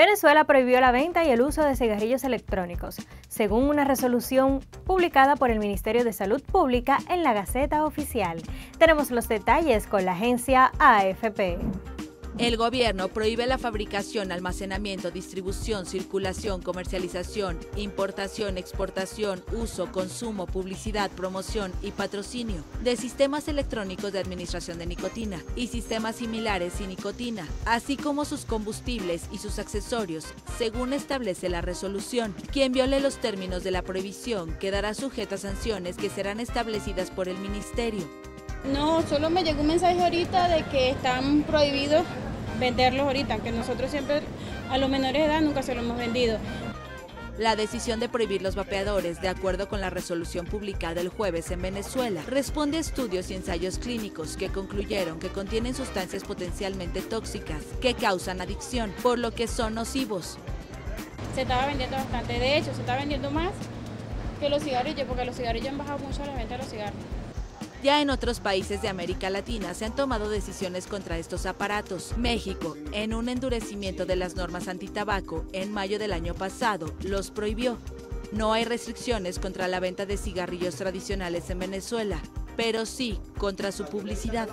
Venezuela prohibió la venta y el uso de cigarrillos electrónicos, según una resolución publicada por el Ministerio de Salud Pública en la Gaceta Oficial. Tenemos los detalles con la agencia AFP. El gobierno prohíbe la fabricación, almacenamiento, distribución, circulación, comercialización, importación, exportación, uso, consumo, publicidad, promoción y patrocinio de sistemas electrónicos de administración de nicotina y sistemas similares sin nicotina, así como sus combustibles y sus accesorios, según establece la resolución. Quien viole los términos de la prohibición quedará sujeto a sanciones que serán establecidas por el ministerio. No, solo me llegó un mensaje ahorita de que están prohibidos venderlos ahorita, aunque nosotros siempre a los menores de edad nunca se los hemos vendido. La decisión de prohibir los vapeadores, de acuerdo con la resolución publicada el jueves en Venezuela, responde a estudios y ensayos clínicos que concluyeron que contienen sustancias potencialmente tóxicas que causan adicción, por lo que son nocivos. Se estaba vendiendo bastante, de hecho, se está vendiendo más que los cigarrillos, porque los cigarrillos han bajado mucho la venta de los cigarros. Ya en otros países de América Latina se han tomado decisiones contra estos aparatos. México, en un endurecimiento de las normas antitabaco, en mayo del año pasado, los prohibió. No hay restricciones contra la venta de cigarrillos tradicionales en Venezuela, pero sí contra su publicidad.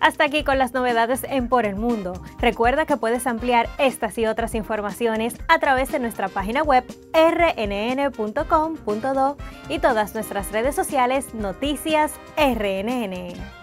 Hasta aquí con las novedades en Por el Mundo. Recuerda que puedes ampliar estas y otras informaciones a través de nuestra página web rnn.com.do y todas nuestras redes sociales Noticias RNN.